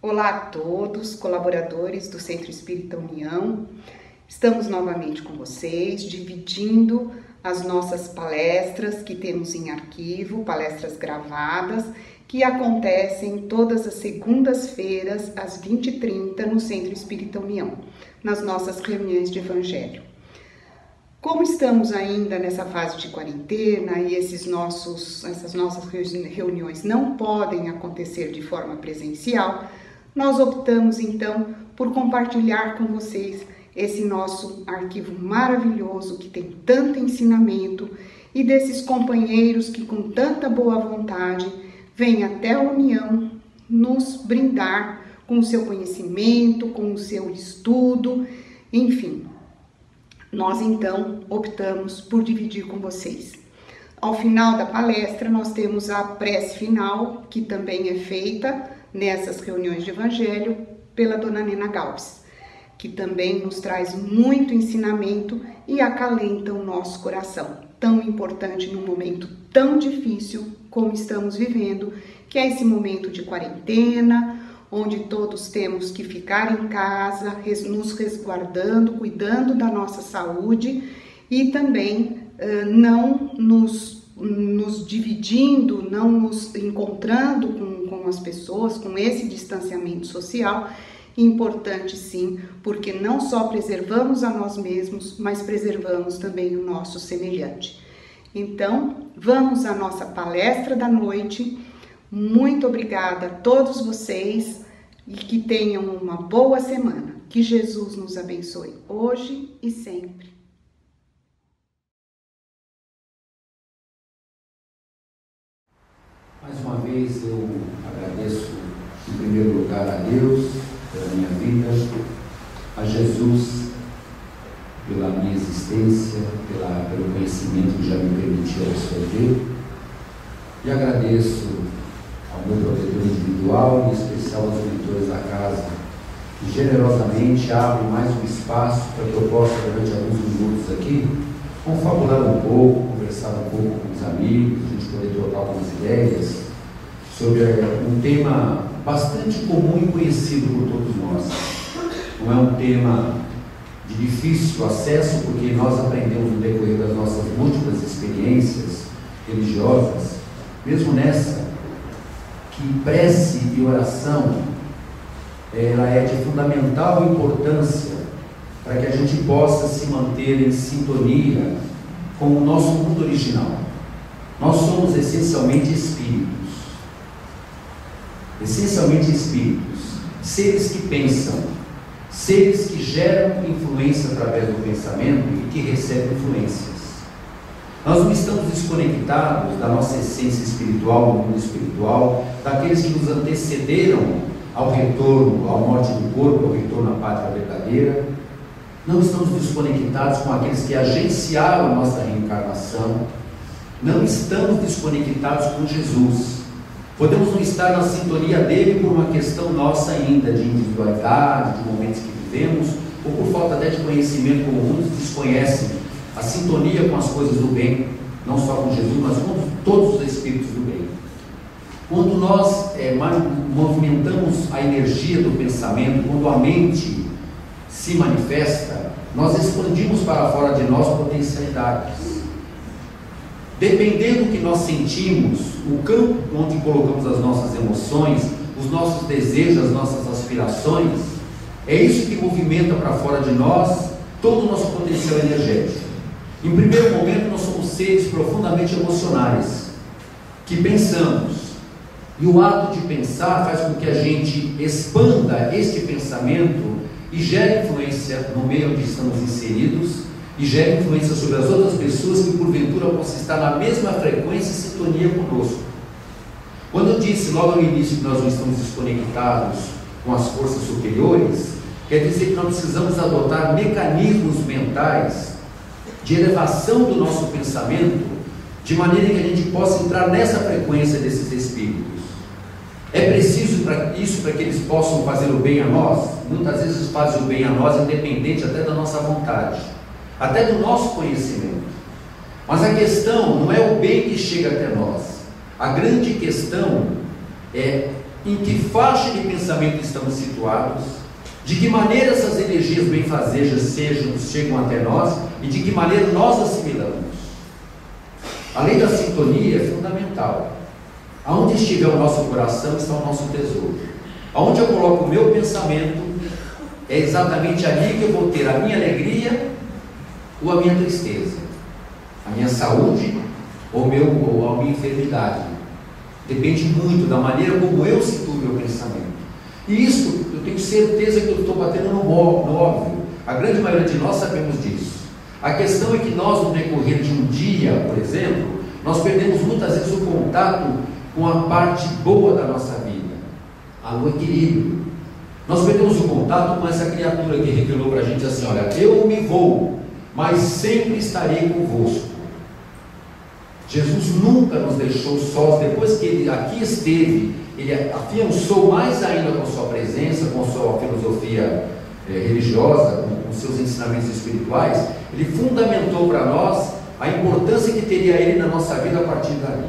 Olá a todos, colaboradores do Centro Espírita União. Estamos novamente com vocês, dividindo as nossas palestras que temos em arquivo, palestras gravadas, que acontecem todas as segundas-feiras, às 20h30, no Centro Espírita União, nas nossas reuniões de Evangelho. Como estamos ainda nessa fase de quarentena e esses nossos, essas nossas reuniões não podem acontecer de forma presencial, nós optamos então por compartilhar com vocês esse nosso arquivo maravilhoso que tem tanto ensinamento e desses companheiros que com tanta boa vontade vêm até a União nos brindar com o seu conhecimento, com o seu estudo, enfim, nós então optamos por dividir com vocês. Ao final da palestra, nós temos a prece final, que também é feita nessas reuniões de evangelho pela dona Nena Galves, que também nos traz muito ensinamento e acalenta o nosso coração, tão importante num momento tão difícil como estamos vivendo, que é esse momento de quarentena, onde todos temos que ficar em casa, nos resguardando, cuidando da nossa saúde e também uh, não nos, nos dividindo, não nos encontrando com, com as pessoas, com esse distanciamento social. Importante sim, porque não só preservamos a nós mesmos, mas preservamos também o nosso semelhante. Então, vamos à nossa palestra da noite muito obrigada a todos vocês e que tenham uma boa semana. Que Jesus nos abençoe hoje e sempre. Mais uma vez eu primeiro lugar a Deus pela minha vida, a Jesus pela minha existência, pela, pelo conhecimento que já me permitiu absorver. E agradeço ao meu protetor individual, em especial aos monitores da casa, que generosamente abrem mais um espaço para que eu possa, durante alguns minutos aqui, confabular um pouco, conversar um pouco com os amigos, a gente poder trocar algumas ideias sobre eh, um tema bastante comum e conhecido por todos nós. Não é um tema de difícil acesso, porque nós aprendemos no decorrer das nossas múltiplas experiências religiosas, mesmo nessa, que prece e oração ela é de fundamental importância para que a gente possa se manter em sintonia com o nosso mundo original. Nós somos essencialmente espíritos. Essencialmente espíritos, seres que pensam, seres que geram influência através do pensamento e que recebem influências. Nós não estamos desconectados da nossa essência espiritual, do mundo espiritual, daqueles que nos antecederam ao retorno, à morte do corpo, ao retorno à pátria verdadeira. Não estamos desconectados com aqueles que agenciaram a nossa reencarnação. Não estamos desconectados com Jesus. Podemos não estar na sintonia dele por uma questão nossa ainda, de individualidade, de momentos que vivemos, ou por falta até de conhecimento, como muitos desconhecem a sintonia com as coisas do bem, não só com Jesus, mas com todos os espíritos do bem. Quando nós é, movimentamos a energia do pensamento, quando a mente se manifesta, nós expandimos para fora de nós potencialidades. Dependendo do que nós sentimos, o campo onde colocamos as nossas emoções, os nossos desejos, as nossas aspirações, é isso que movimenta para fora de nós todo o nosso potencial energético. Em primeiro momento, nós somos seres profundamente emocionais, que pensamos. E o ato de pensar faz com que a gente expanda este pensamento e gere influência no meio onde estamos inseridos e gere influência sobre as outras pessoas que porventura possam estar na mesma frequência e sintonia conosco. Quando eu disse logo no início que nós não estamos desconectados com as forças superiores, quer dizer que nós precisamos adotar mecanismos mentais de elevação do nosso pensamento, de maneira que a gente possa entrar nessa frequência desses espíritos. É preciso para isso para que eles possam fazer o bem a nós? Muitas vezes fazem o bem a nós independente até da nossa vontade, até do nosso conhecimento. Mas a questão não é o bem que chega até nós. A grande questão é em que faixa de pensamento estamos situados, de que maneira essas energias benfazejas sejam, chegam até nós e de que maneira nós assimilamos. A lei da sintonia é fundamental. Aonde estiver o nosso coração está o nosso tesouro. Aonde eu coloco o meu pensamento, é exatamente ali que eu vou ter a minha alegria ou a minha tristeza, a minha saúde ou, meu, ou a minha enfermidade. Depende muito da maneira como eu situo meu pensamento. E isso, eu tenho certeza que eu estou batendo no, no óbvio. A grande maioria de nós sabemos disso. A questão é que nós, no decorrer de um dia, por exemplo, nós perdemos muitas vezes o contato com a parte boa da nossa vida, o equilíbrio. Nós perdemos o contato com essa criatura que revelou para a gente assim: olha, eu me vou, mas sempre estarei convosco. Jesus nunca nos deixou sós, depois que ele aqui esteve, ele afiançou mais ainda com sua presença, com sua filosofia eh, religiosa, com, com seus ensinamentos espirituais, ele fundamentou para nós a importância que teria ele na nossa vida a partir dali.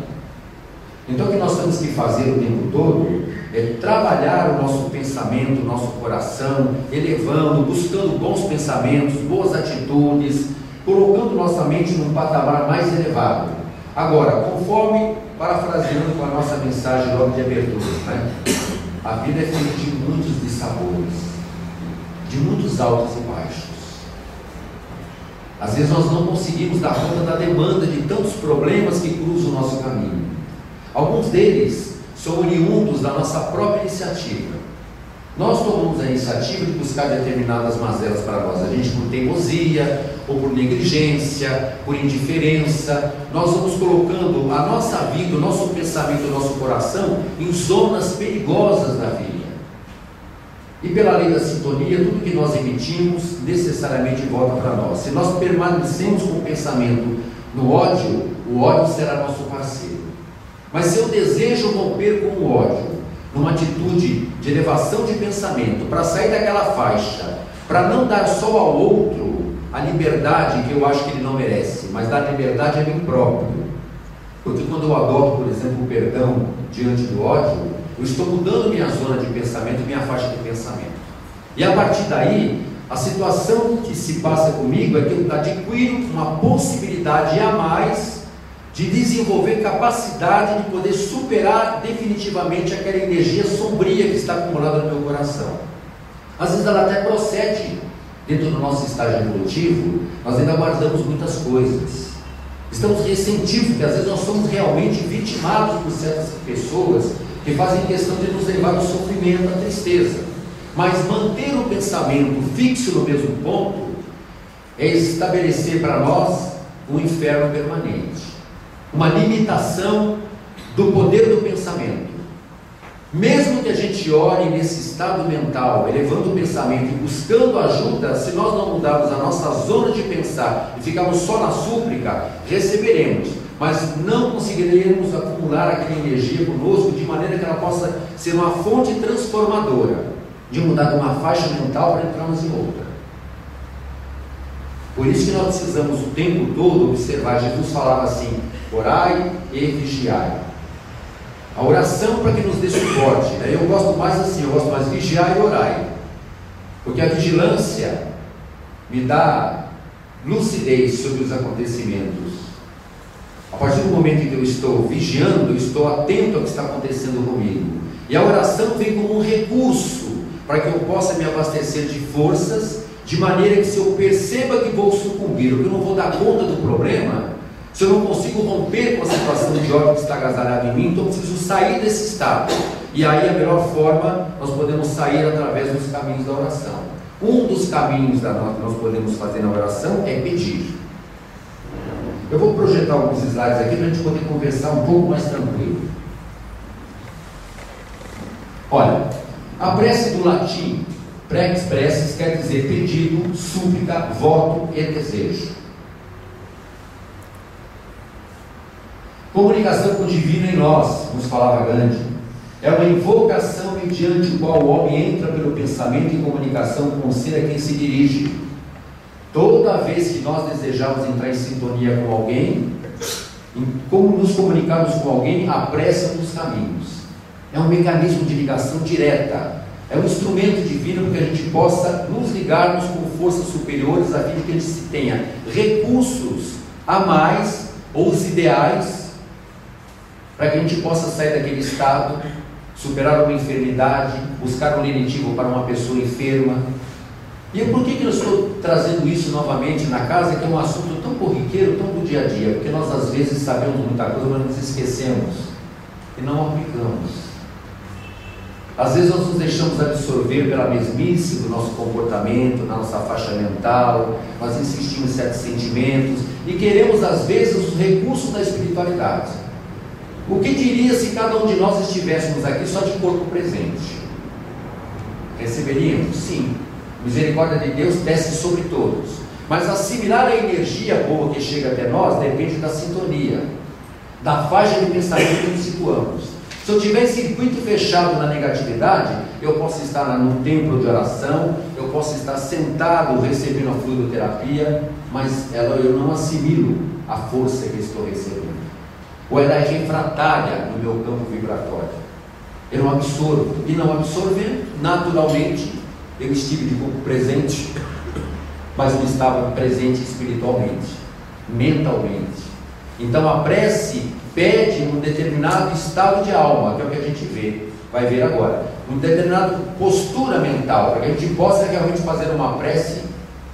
Então o que nós temos que fazer o tempo todo é trabalhar o nosso pensamento, o nosso coração, elevando, buscando bons pensamentos, boas atitudes, colocando nossa mente num patamar mais elevado. Agora, conforme, parafraseando com a nossa mensagem logo de abertura, né? a vida é feita de muitos dissabores, de muitos altos e baixos. Às vezes nós não conseguimos dar conta da demanda de tantos problemas que cruzam o nosso caminho. Alguns deles são oriundos da nossa própria iniciativa. Nós tomamos a iniciativa de buscar determinadas mazelas para nós, a gente por teimosia, ou por negligência, por indiferença, nós vamos colocando a nossa vida, o nosso pensamento, o nosso coração em zonas perigosas da vida. E pela lei da sintonia, tudo que nós emitimos necessariamente volta para nós. Se nós permanecemos com o pensamento no ódio, o ódio será nosso parceiro. Mas se eu desejo romper com o ódio, numa atitude de elevação de pensamento, para sair daquela faixa, para não dar só ao outro a liberdade que eu acho que ele não merece, mas dar liberdade a mim próprio. Porque quando eu adoto, por exemplo, o perdão diante do ódio, eu estou mudando minha zona de pensamento, minha faixa de pensamento. E a partir daí, a situação que se passa comigo é que eu adquiro uma possibilidade a mais de desenvolver capacidade de poder superar definitivamente aquela energia sombria que está acumulada no meu coração. Às vezes ela até procede dentro do nosso estágio evolutivo, nós ainda guardamos muitas coisas. Estamos ressentidos, porque às vezes nós somos realmente vitimados por certas pessoas que fazem questão de nos levar ao sofrimento, à tristeza. Mas manter o pensamento fixo no mesmo ponto é estabelecer para nós um inferno permanente uma limitação do poder do pensamento. Mesmo que a gente ore nesse estado mental, elevando o pensamento e buscando ajuda, se nós não mudarmos a nossa zona de pensar e ficarmos só na súplica, receberemos, mas não conseguiremos acumular aquela energia conosco de maneira que ela possa ser uma fonte transformadora, de mudar de uma faixa mental para entrarmos em outra. Por isso que nós precisamos o tempo todo observar. Jesus falava assim: orai e vigiai. A oração para que nos dê suporte. Né? Eu gosto mais assim, eu gosto mais vigiar e orai. Porque a vigilância me dá lucidez sobre os acontecimentos. A partir do momento em que eu estou vigiando, eu estou atento ao que está acontecendo comigo. E a oração vem como um recurso para que eu possa me abastecer de forças, de maneira que se eu perceba que vou sucumbir, ou que eu não vou dar conta do problema, se eu não consigo romper com a situação de ódio que está agasalhada em mim, então eu preciso sair desse estado. E aí a melhor forma nós podemos sair através dos caminhos da oração. Um dos caminhos da que nós podemos fazer na oração é pedir. Eu vou projetar alguns slides aqui para a gente poder conversar um pouco mais tranquilo. Olha, a prece do latim, prex preces, quer dizer pedido, súplica, voto e desejo. Comunicação com o divino em nós, nos falava Gandhi, é uma invocação mediante o qual o homem entra pelo pensamento em comunicação com o ser a quem se dirige. Toda vez que nós desejamos entrar em sintonia com alguém, em como nos comunicarmos com alguém, apressa os caminhos. É um mecanismo de ligação direta. É um instrumento divino para que a gente possa nos ligarmos com forças superiores a fim de que a gente tenha recursos a mais ou os ideais para que a gente possa sair daquele estado, superar uma enfermidade, buscar um lenitivo para uma pessoa enferma. E por que, que eu estou trazendo isso novamente na casa, que é um assunto tão corriqueiro, tão do dia a dia? Porque nós às vezes sabemos muita coisa, mas nos esquecemos e não aplicamos. Às vezes nós nos deixamos absorver pela mesmice do nosso comportamento, da nossa faixa mental, nós insistimos em certos sentimentos e queremos às vezes os recursos da espiritualidade. O que diria se cada um de nós estivéssemos aqui só de corpo presente? Receberíamos? Sim. Misericórdia de Deus desce sobre todos. Mas assimilar a energia boa que chega até nós depende da sintonia, da faixa de pensamento que nos situamos. Se eu tiver circuito fechado na negatividade, eu posso estar no templo de oração, eu posso estar sentado recebendo a fluidoterapia, mas ela, eu não assimilo a força que estou recebendo. Ou ela é refratária no meu campo vibratório. Eu não absorvo. E não absorvendo, naturalmente, eu estive de corpo presente, mas não estava presente espiritualmente, mentalmente. Então a prece pede um determinado estado de alma, que é o que a gente vê, vai ver agora, um determinado postura mental, para que a gente possa realmente fazer uma prece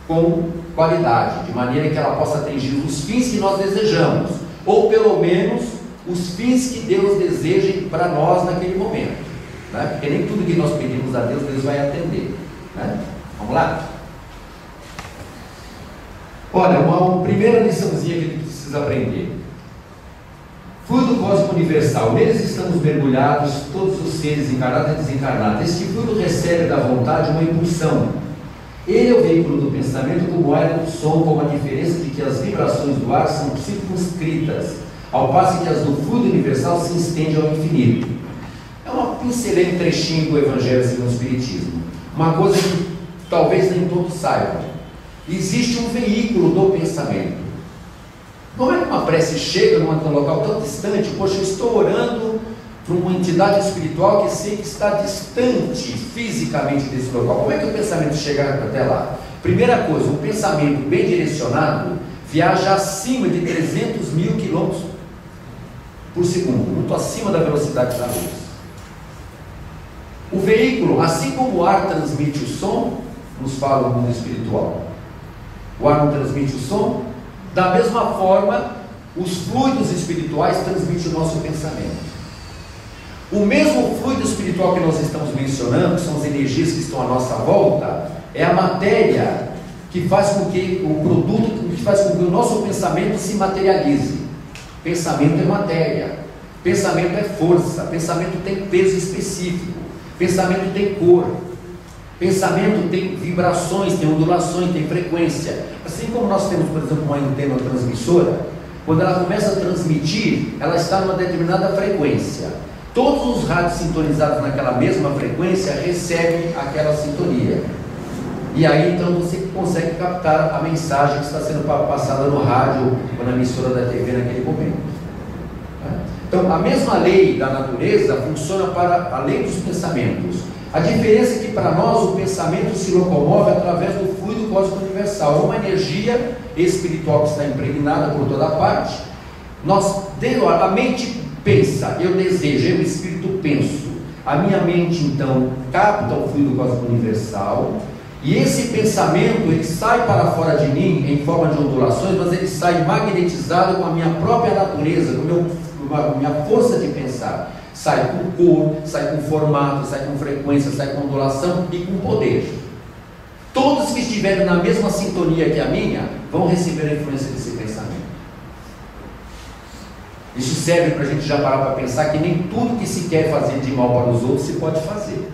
com qualidade, de maneira que ela possa atingir os fins que nós desejamos, ou pelo menos os fins que Deus deseja para nós naquele momento, né? porque nem tudo que nós pedimos a Deus, Deus vai atender. Né? Vamos lá? Olha, uma primeira liçãozinha que a gente precisa aprender. Fluido cósmico universal, neles estamos mergulhados, todos os seres encarnados e desencarnados. Este fluido recebe da vontade uma impulsão. Ele é o veículo do pensamento, como o do som, com a diferença de que as vibrações do ar são circunscritas, ao passo que as do fluido universal se estendem ao infinito. É uma pincelei um trechinho do Evangelho segundo o Espiritismo. Uma coisa que talvez nem todos saibam. Existe um veículo do pensamento. Como é que uma prece chega num local tão distante? Poxa, eu estou orando para uma entidade espiritual que sei que está distante fisicamente desse local. Como é que o pensamento chega até lá? Primeira coisa, um pensamento bem direcionado viaja acima de 300 mil quilômetros por segundo, muito acima da velocidade da luz. O veículo, assim como o ar transmite o som, nos fala o mundo espiritual. O ar não transmite o som, da mesma forma, os fluidos espirituais transmitem o nosso pensamento. O mesmo fluido espiritual que nós estamos mencionando, que são as energias que estão à nossa volta, é a matéria que faz com que o produto, que faz com que o nosso pensamento se materialize. Pensamento é matéria, pensamento é força, pensamento tem peso específico, pensamento tem cor, Pensamento tem vibrações, tem ondulações, tem frequência. Assim como nós temos, por exemplo, uma antena transmissora, quando ela começa a transmitir, ela está numa determinada frequência. Todos os rádios sintonizados naquela mesma frequência recebem aquela sintonia. E aí então você consegue captar a mensagem que está sendo passada no rádio ou na emissora da TV naquele momento. Então a mesma lei da natureza funciona para além dos pensamentos. A diferença é que para nós o pensamento se locomove através do fluido cósmico universal, uma energia espiritual que está impregnada por toda parte. Nós, a mente pensa, eu desejo, eu espírito penso. A minha mente então capta o fluido cósmico universal e esse pensamento ele sai para fora de mim em forma de ondulações, mas ele sai magnetizado com a minha própria natureza, com a minha força de pensar sai com cor, sai com formato, sai com frequência, sai com ondulação e com poder. Todos que estiverem na mesma sintonia que a minha vão receber a influência desse pensamento. Isso serve para a gente já parar para pensar que nem tudo que se quer fazer de mal para os outros se pode fazer.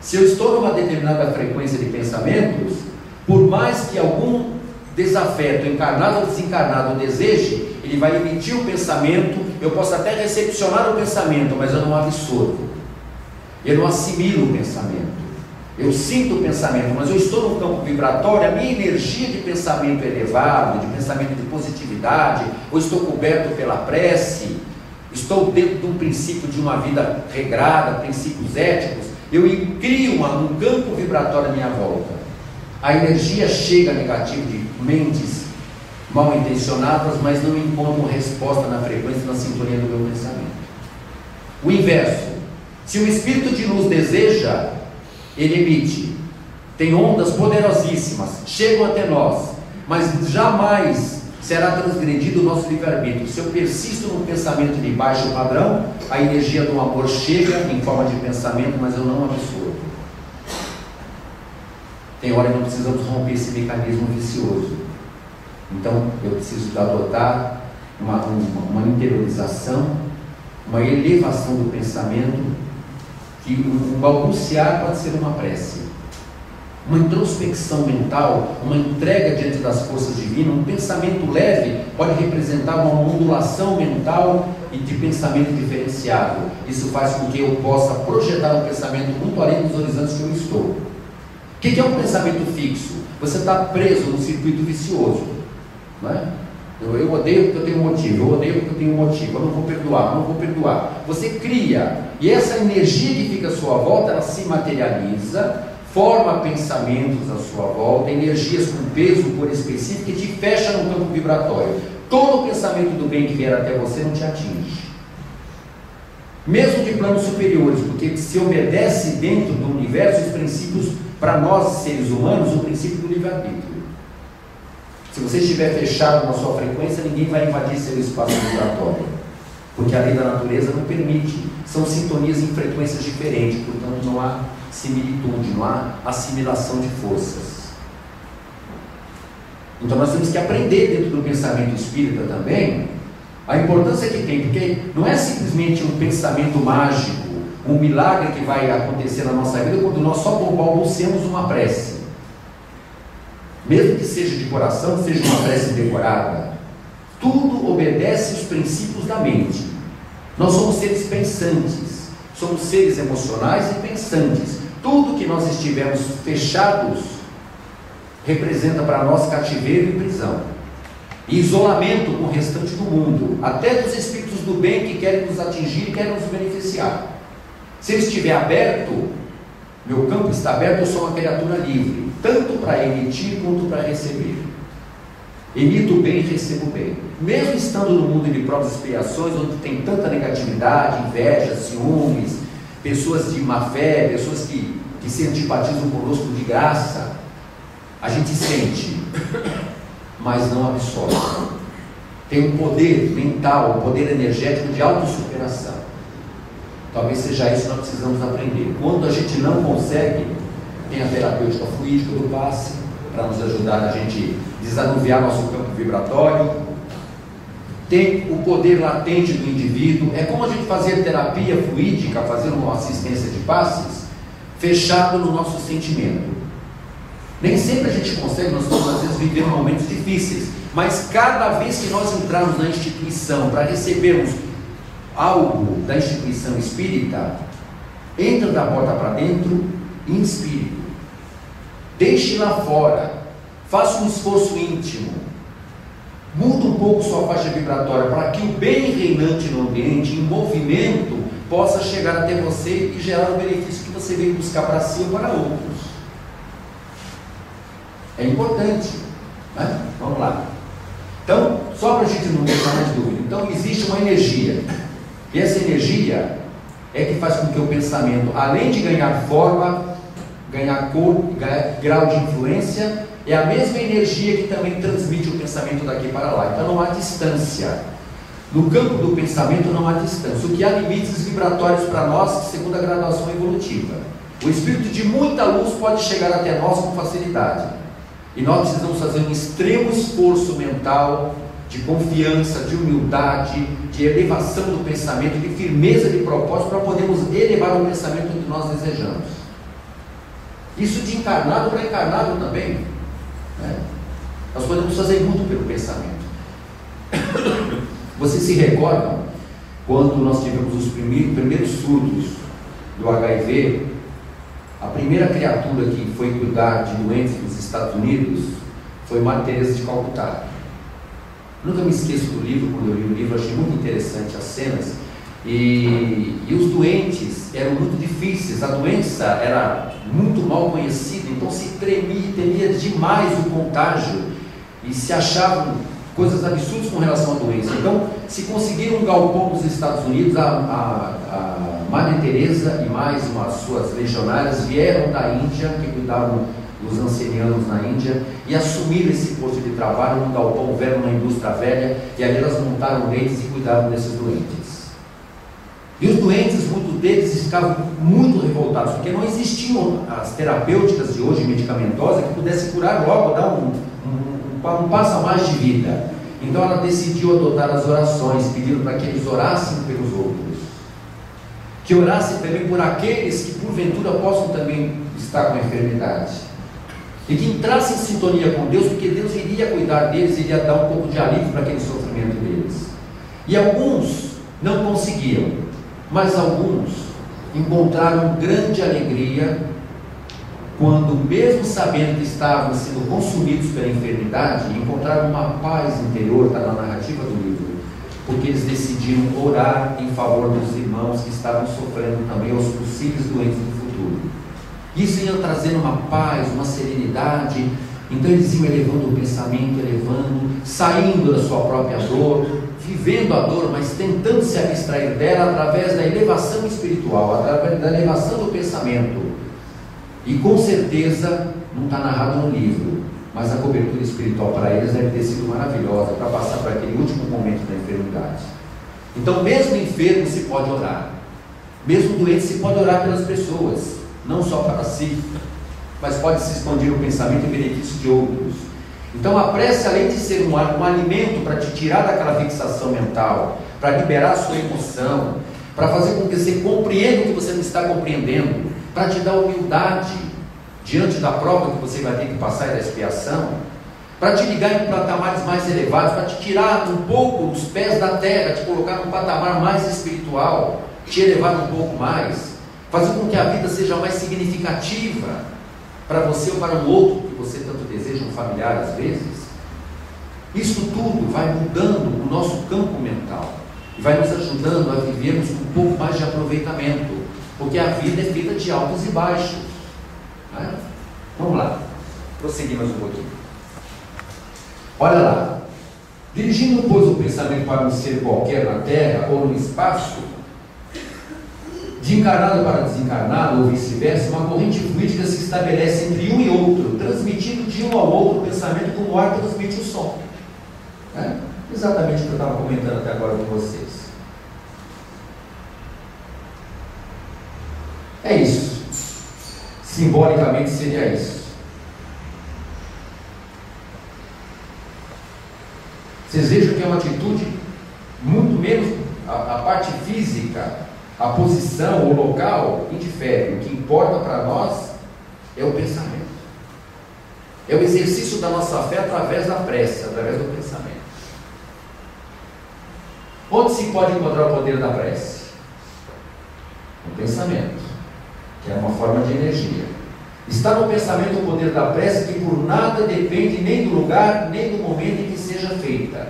Se eu estou numa determinada frequência de pensamentos, por mais que algum desafeto, encarnado ou desencarnado, deseje, ele vai emitir o pensamento, eu posso até recepcionar o pensamento, mas eu não absorvo. Eu não assimilo o pensamento. Eu sinto o pensamento, mas eu estou no campo vibratório, a minha energia de pensamento é elevado, de pensamento de positividade, ou estou coberto pela prece, estou dentro de um princípio de uma vida regrada, princípios éticos, eu crio uma, um campo vibratório à minha volta. A energia chega negativa de mentes mal intencionadas, mas não encontram resposta na frequência, na sintonia do meu pensamento. O inverso. Se o espírito de luz deseja, ele emite. Tem ondas poderosíssimas, chegam até nós, mas jamais será transgredido o nosso livre-arbítrio. Se eu persisto no pensamento de baixo padrão, a energia do amor chega em forma de pensamento, mas eu não absorvo. Tem hora que não precisamos romper esse mecanismo vicioso. Então, eu preciso adotar uma, uma, uma interiorização, uma elevação do pensamento, que um balbuciar pode ser uma prece uma introspecção mental, uma entrega diante das forças divinas, um pensamento leve pode representar uma modulação mental e de pensamento diferenciado. Isso faz com que eu possa projetar um pensamento muito além dos horizontes que eu estou. O que é um pensamento fixo? Você está preso no circuito vicioso. Não é? Eu, eu, odeio porque eu tenho motivo, eu odeio porque eu tenho motivo, eu não vou perdoar, eu não vou perdoar. Você cria, e essa energia que fica à sua volta, ela se materializa forma pensamentos à sua volta, energias com peso, cor específica, e te fecha no campo vibratório. Todo pensamento do bem que vier até você não te atinge. Mesmo de planos superiores, porque se obedece dentro do universo os princípios, para nós seres humanos, o princípio do livre-arbítrio. Se você estiver fechado na sua frequência, ninguém vai invadir seu espaço vibratório. Porque a lei da natureza não permite. São sintonias em frequências diferentes, portanto não há similitude, não há assimilação de forças. Então nós temos que aprender dentro do pensamento espírita também a importância que tem, porque não é simplesmente um pensamento mágico, um milagre que vai acontecer na nossa vida quando nós só balbuciamos uma prece. Seja de coração, seja uma prece decorada, tudo obedece os princípios da mente. Nós somos seres pensantes, somos seres emocionais e pensantes. Tudo que nós estivermos fechados representa para nós cativeiro e prisão. E isolamento com o restante do mundo, até dos espíritos do bem que querem nos atingir e querem nos beneficiar. Se ele estiver aberto, meu campo está aberto, eu sou uma criatura livre, tanto para emitir quanto para receber. Emito bem e recebo bem. Mesmo estando no mundo de provas e expiações, onde tem tanta negatividade, inveja, ciúmes, pessoas de má fé, pessoas que, que se antipatizam conosco de graça, a gente sente, mas não absorve. Tem um poder mental, um poder energético de autossuperação. Talvez seja isso que nós precisamos aprender. Quando a gente não consegue, tem a terapêutica fluídica do passe, para nos ajudar a gente desanuviar nosso campo vibratório, tem o poder latente do indivíduo. É como a gente fazer terapia fluídica, fazer uma assistência de passes, fechado no nosso sentimento. Nem sempre a gente consegue, nós estamos às vezes vivendo momentos difíceis, mas cada vez que nós entrarmos na instituição para recebermos algo da instituição espírita, entra da porta para dentro inspire. Deixe lá fora, faça um esforço íntimo, Muda um pouco sua faixa vibratória para que o bem reinante no ambiente, em movimento, possa chegar até você e gerar o benefício que você veio buscar para si ou para outros. É importante. Né? Vamos lá. Então, só para a gente não deixar mais dúvida. Então, existe uma energia. E essa energia é que faz com que o pensamento, além de ganhar forma, ganhar cor, ganhar grau de influência, é a mesma energia que também transmite o pensamento daqui para lá. Então não há distância. No campo do pensamento não há distância. O que há limites vibratórios para nós, segundo a graduação evolutiva. O espírito de muita luz pode chegar até nós com facilidade. E nós precisamos fazer um extremo esforço mental, de confiança, de humildade, de elevação do pensamento, de firmeza de propósito, para podermos elevar o pensamento que nós desejamos. Isso de encarnado para encarnado também. Né? Nós podemos fazer muito pelo pensamento. Vocês se recordam quando nós tivemos os primeiros, primeiros surtos do HIV? A primeira criatura que foi cuidar de doentes nos Estados Unidos foi Teresa de Calcutá. Nunca me esqueço do livro, quando eu li o livro, achei muito interessante as cenas. E, e os doentes eram muito difíceis, a doença era muito mal conhecida, então se tremia, temia demais o contágio e se achavam coisas absurdas com relação à doença. Então, se conseguiram um galpão Estados Unidos, a, a, a Madre Teresa e mais umas suas legionárias vieram da Índia, que cuidavam dos ancenianos na Índia, e assumiram esse posto de trabalho num galpão velho, numa indústria velha, e ali elas montaram leitos e cuidavam desses doentes. E os doentes, muitos deles ficavam muito revoltados, porque não existiam as terapêuticas de hoje, medicamentosas, que pudessem curar logo, dar um, um, um passo a mais de vida. Então ela decidiu adotar as orações, pedindo para que eles orassem pelos outros, que orassem também por aqueles que porventura possam também estar com enfermidade, e que entrassem em sintonia com Deus, porque Deus iria cuidar deles, iria dar um pouco de alívio para aquele sofrimento deles. E alguns não conseguiam, mas alguns encontraram grande alegria quando, mesmo sabendo que estavam sendo consumidos pela enfermidade, encontraram uma paz interior, está na narrativa do livro, porque eles decidiram orar em favor dos irmãos que estavam sofrendo também, aos possíveis doentes do. Isso ia trazendo uma paz, uma serenidade, então eles iam elevando o pensamento, elevando, saindo da sua própria dor, vivendo a dor, mas tentando se abstrair dela através da elevação espiritual, através da elevação do pensamento. E com certeza, não está narrado no livro, mas a cobertura espiritual para eles deve ter sido maravilhosa para passar por aquele último momento da enfermidade. Então, mesmo enfermo se pode orar, mesmo doente se pode orar pelas pessoas, não só para si, mas pode se expandir o pensamento em benefício de outros. Então, a prece, além de ser um, um alimento para te tirar daquela fixação mental, para liberar a sua emoção, para fazer com que você compreenda o que você não está compreendendo, para te dar humildade diante da prova que você vai ter que passar e da expiação, para te ligar em patamares mais elevados, para te tirar um pouco dos pés da terra, te colocar num patamar mais espiritual, te elevar um pouco mais, fazer com que a vida seja mais significativa para você ou para um outro que você tanto deseja, um familiar às vezes. Isso tudo vai mudando o nosso campo mental e vai nos ajudando a vivermos com um pouco mais de aproveitamento. Porque a vida é feita de altos e baixos. Né? Vamos lá, prosseguir mais um pouquinho. Olha lá. Dirigindo, pois, o pensamento para um ser qualquer na terra ou no espaço, de encarnado para desencarnado, ou vice-versa, uma corrente fluídica se estabelece entre um e outro, transmitindo de um ao outro o pensamento como o ar transmite o som. É exatamente o que eu estava comentando até agora com vocês. É isso. Simbolicamente seria isso. Vocês vejam que é uma atitude muito menos a, a parte física, a posição, o local, indifere. O que importa para nós é o pensamento. É o exercício da nossa fé através da prece, através do pensamento. Onde se pode encontrar o poder da prece? No pensamento que é uma forma de energia. Está no pensamento o poder da prece que por nada depende nem do lugar, nem do momento em que seja feita.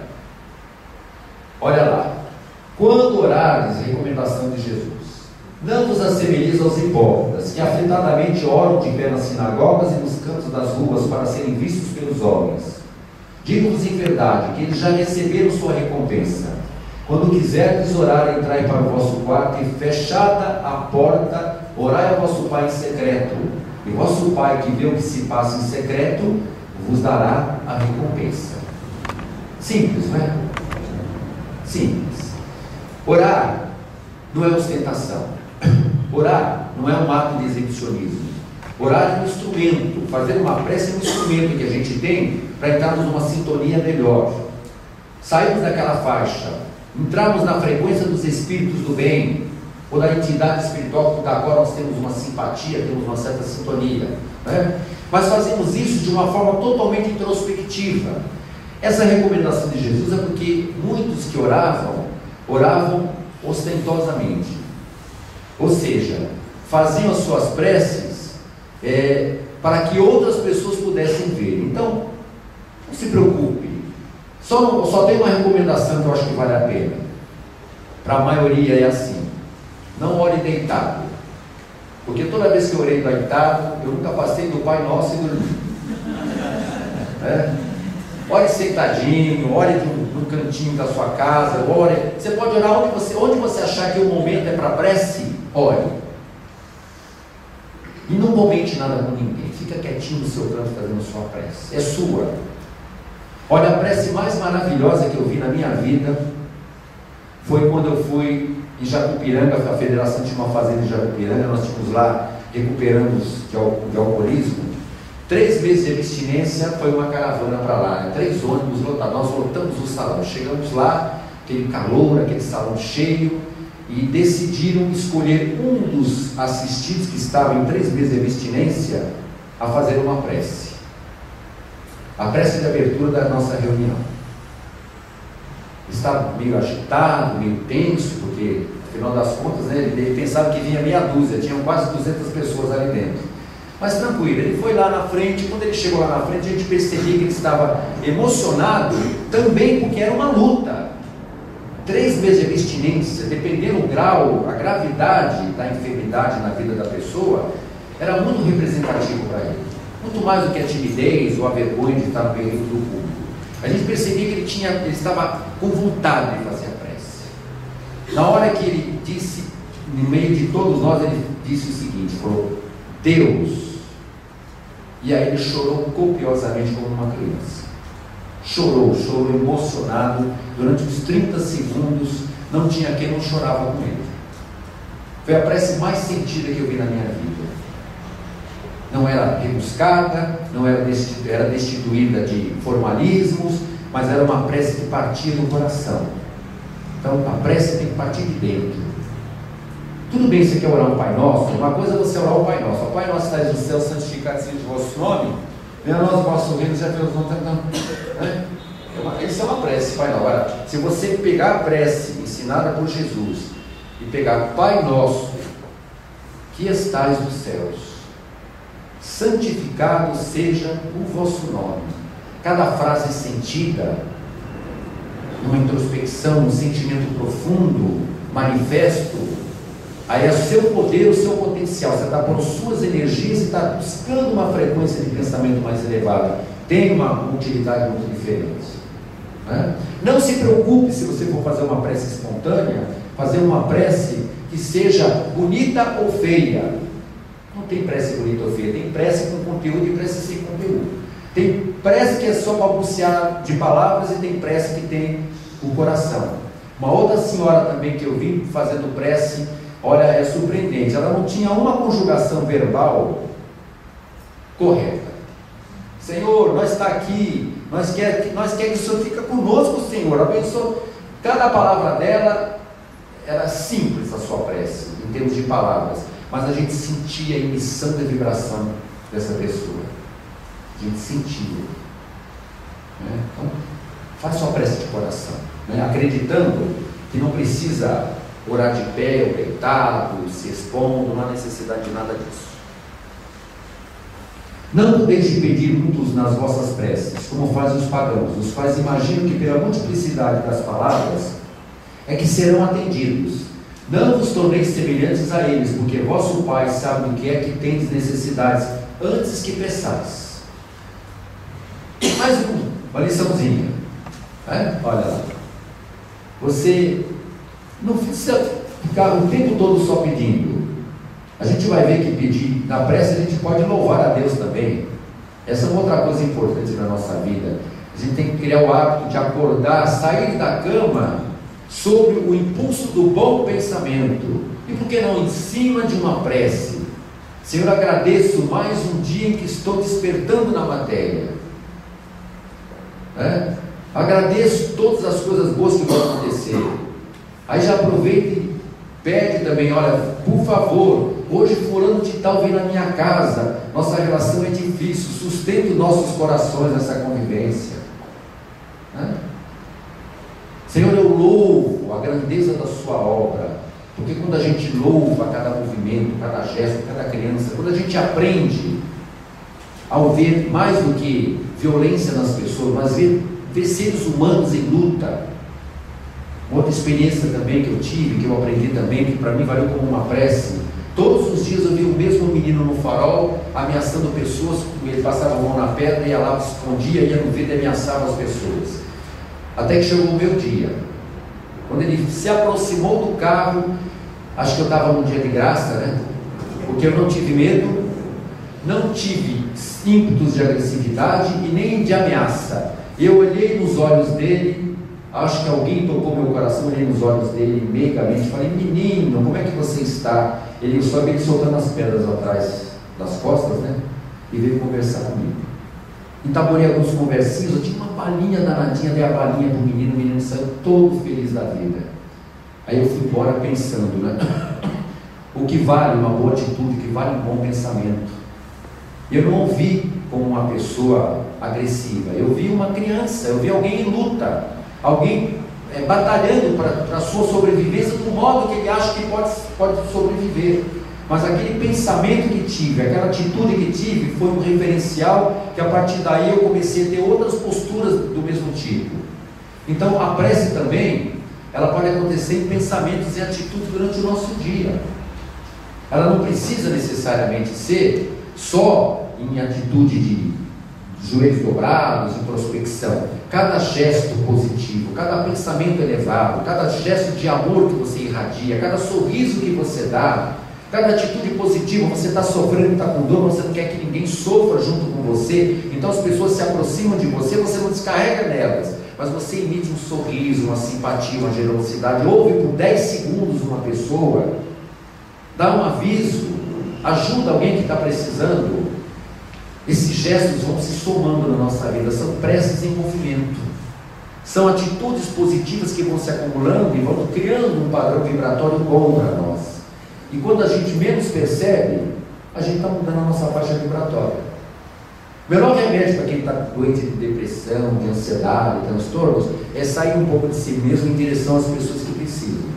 Olha lá. Quando orares, recomendação de Jesus, não vos assemelheis aos hipócritas, que afetadamente oram de pé nas sinagogas e nos cantos das ruas para serem vistos pelos homens. Digo-vos em verdade que eles já receberam sua recompensa. Quando quiserdes orar, entrai para o vosso quarto e fechada a porta, Orai ao vosso Pai em secreto, e vosso Pai que vê o que se passa em secreto, vos dará a recompensa. Simples, não é? Simples. Orar não é ostentação. Orar não é um ato de exibicionismo. Orar é um instrumento. Fazer uma prece é um instrumento que a gente tem para entrarmos numa sintonia melhor. Sairmos daquela faixa, entrarmos na frequência dos espíritos do bem, ou da entidade espiritual que agora nós temos uma simpatia, temos uma certa sintonia. Né? Mas fazemos isso de uma forma totalmente introspectiva. Essa recomendação de Jesus é porque muitos que oravam, oravam ostentosamente. Ou seja, faziam as suas preces é, para que outras pessoas pudessem ver. Então, não se preocupe. Só, só tem uma recomendação que eu acho que vale a pena. Para a maioria é assim. Não ore deitado. Porque toda vez que eu orei deitado, eu nunca passei do Pai Nosso e dormi. É? Ore sentadinho, ore no, no, cantinho da sua casa, ore. Você pode orar onde você, onde você achar que o momento é para prece, ore. E não comente nada com ninguém. Fica quietinho no seu canto fazendo sua prece. É sua. Olha, a prece mais maravilhosa que eu vi na minha vida foi quando eu fui em Jacupiranga, a federação tinha uma fazenda em Jacupiranga, nós tínhamos lá recuperando de, de alcoolismo. Três meses de abstinência foi uma caravana para lá, né? três ônibus lotados. Nós lotamos o salão, chegamos lá, aquele calor, aquele salão cheio, e decidiram escolher um dos assistidos que estavam em três meses de abstinência a fazer uma prece. A prece de abertura da nossa reunião. Estava meio agitado, meio tenso, porque, afinal das contas, né, ele pensava que vinha meia dúzia, tinham quase 200 pessoas ali dentro. Mas tranquilo, ele foi lá na frente, quando ele chegou lá na frente, a gente percebia que ele estava emocionado também porque era uma luta. Três meses de abstinência, dependendo do grau, a gravidade da enfermidade na vida da pessoa, era muito representativo para ele. Muito mais do que a timidez ou a vergonha de estar no meio do público. A gente percebia que ele, tinha, ele estava com vontade de fazer a prece. Na hora que ele disse, no meio de todos nós, ele disse o seguinte: falou, Deus. E aí ele chorou copiosamente como uma criança. Chorou, chorou emocionado durante uns 30 segundos. Não tinha quem não chorava com ele. Foi a prece mais sentida que eu vi na minha vida não era rebuscada, não era, destituída, era destituída de formalismos, mas era uma prece que partia do coração. Então a prece tem que partir de dentro. Tudo bem você quer orar um Pai Nosso, uma coisa é você orar o Pai Nosso. O Pai Nosso está no céu, santificado seja o vosso nome. Venha a nós o vosso reino, já pelos nomes. Né? Isso é uma prece, Pai Nosso. Agora, se você pegar a prece ensinada por Jesus e pegar Pai Nosso, que estais nos céus, santificado seja o vosso nome. Cada frase sentida, numa introspecção, um sentimento profundo, manifesto, aí é o seu poder, o seu potencial. Você está pondo suas energias e está buscando uma frequência de pensamento mais elevada. Tem uma utilidade muito diferente. Né? Não se preocupe se você for fazer uma prece espontânea, fazer uma prece que seja bonita ou feia. Não tem prece bonita ou feia, tem prece com conteúdo e prece sem conteúdo. Tem prece que é só balbuciar de palavras e tem prece que tem o coração. Uma outra senhora também que eu vi fazendo prece, olha, é surpreendente. Ela não tinha uma conjugação verbal correta. Senhor, nós está aqui, nós quer, nós quer que o Senhor fique conosco, Senhor. Abençoa. Cada palavra dela era simples a sua prece, em termos de palavras mas a gente sentia a emissão da vibração dessa pessoa. A gente sentia. Né? Então, faça uma prece de coração, né? acreditando que não precisa orar de pé ou deitado, se expondo, não há necessidade de nada disso. Não deixe pedir muitos nas vossas preces, como fazem os pagãos, os quais imaginam que pela multiplicidade das palavras é que serão atendidos. Não vos torneis semelhantes a eles, porque vosso Pai sabe do que é que tendes necessidades antes que peçais. Mais uma liçãozinha. É? Olha lá. Você não precisa ficar o tempo todo só pedindo. A gente vai ver que pedir na prece a gente pode louvar a Deus também. Essa é uma outra coisa importante na nossa vida. A gente tem que criar o hábito de acordar, sair da cama sobre o impulso do bom pensamento. E por que não em cima de uma prece? Senhor, agradeço mais um dia em que estou despertando na matéria. É? Agradeço todas as coisas boas que vão acontecer. Aí já aproveita e pede também, olha, por favor, hoje fulano de tal vem na minha casa, nossa relação é difícil, sustente nossos corações nessa convivência. É? Senhor, eu louvo a grandeza da Sua obra, porque quando a gente louva cada movimento, cada gesto, cada criança, quando a gente aprende ao ver mais do que violência nas pessoas, mas ver ver seres humanos em luta. Outra experiência também que eu tive, que eu aprendi também, que para mim valeu como uma prece. Todos os dias eu vi o mesmo menino no farol ameaçando pessoas, ele passava a mão na pedra, ia lá, escondia, ia no vidro e ameaçava as pessoas. Até que chegou o meu dia. Quando ele se aproximou do carro, acho que eu estava num dia de graça, né? Porque eu não tive medo, não tive ímpetos de agressividade e nem de ameaça. Eu olhei nos olhos dele, acho que alguém tocou meu coração, olhei nos olhos dele meigamente, falei, menino, como é que você está? Ele só veio soltando as pedras atrás das costas, né? E veio conversar comigo. Itaborei alguns conversinhos, eu tinha uma balinha danadinha, dei a balinha para o menino, o menino saiu todo feliz da vida. Aí eu fui embora pensando, né? O que vale uma boa atitude, o que vale um bom pensamento. Eu não ouvi como uma pessoa agressiva, eu vi uma criança, eu vi alguém em luta, alguém é, batalhando para a sua sobrevivência do modo que ele acha que pode, pode sobreviver. Mas aquele pensamento que tive, aquela atitude que tive, foi um referencial que a partir daí eu comecei a ter outras posturas do mesmo tipo. Então a prece também, ela pode acontecer em pensamentos e atitudes durante o nosso dia. Ela não precisa necessariamente ser só em atitude de joelhos dobrados, introspecção. Cada gesto positivo, cada pensamento elevado, cada gesto de amor que você irradia, cada sorriso que você dá, cada atitude positiva, você está sofrendo, está com dor, você não quer que ninguém sofra junto com você, então as pessoas se aproximam de você, você não descarrega nelas, mas você emite um sorriso, uma simpatia, uma generosidade, ouve por 10 segundos uma pessoa, dá um aviso, ajuda alguém que está precisando, esses gestos vão se somando na nossa vida, são preces em movimento. São atitudes positivas que vão se acumulando e vão criando um padrão vibratório bom para nós. E quando a gente menos percebe, a gente está mudando a nossa faixa vibratória. O melhor remédio para quem está doente de depressão, de ansiedade, transtornos, é sair um pouco de si mesmo em direção às pessoas que precisam.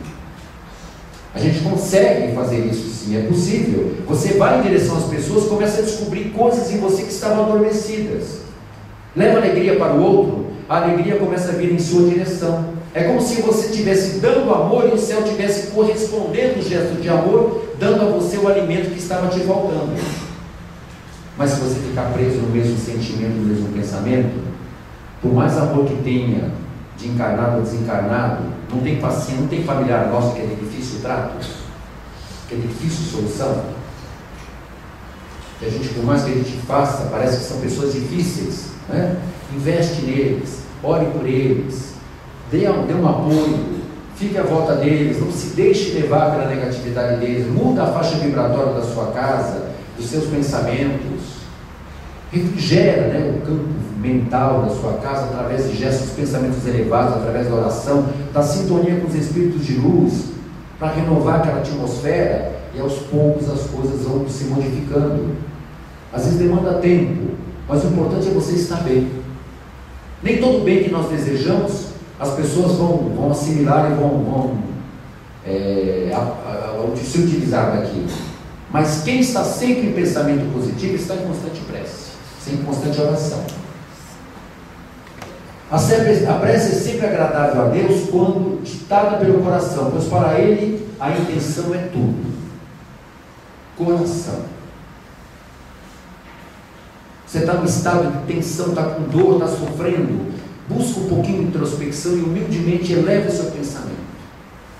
A gente consegue fazer isso sim, é possível. Você vai em direção às pessoas, começa a descobrir coisas em você que estavam adormecidas. Leva alegria para o outro, a alegria começa a vir em sua direção. É como se você estivesse dando amor e o céu estivesse correspondendo o gesto de amor, dando a você o alimento que estava te faltando. Mas se você ficar preso no mesmo sentimento, no mesmo pensamento, por mais amor que tenha, de encarnado ou desencarnado, não tem paciente, não tem familiar nosso que é de difícil trato, que é de difícil solução. Que a gente, por mais que a gente faça, parece que são pessoas difíceis. Né? Investe neles, ore por eles, dê, dê um apoio, fique à volta deles, não se deixe levar pela negatividade deles, muda a faixa vibratória da sua casa, dos seus pensamentos, refrigera né, o campo mental da sua casa através de gestos, pensamentos elevados, através da oração, da sintonia com os espíritos de luz, para renovar aquela atmosfera e aos poucos as coisas vão se modificando. Às vezes demanda tempo, mas o importante é você estar bem. Nem todo bem que nós desejamos as pessoas vão, vão assimilar e vão, vão é, a, a, se utilizar daquilo. Mas quem está sempre em pensamento positivo está em constante prece, sem constante oração. A, a prece é sempre agradável a Deus quando ditada pelo coração, pois para Ele a intenção é tudo. Coração. Você está num estado de tensão, está com dor, está sofrendo. Busca um pouquinho de introspecção e humildemente eleva o seu pensamento.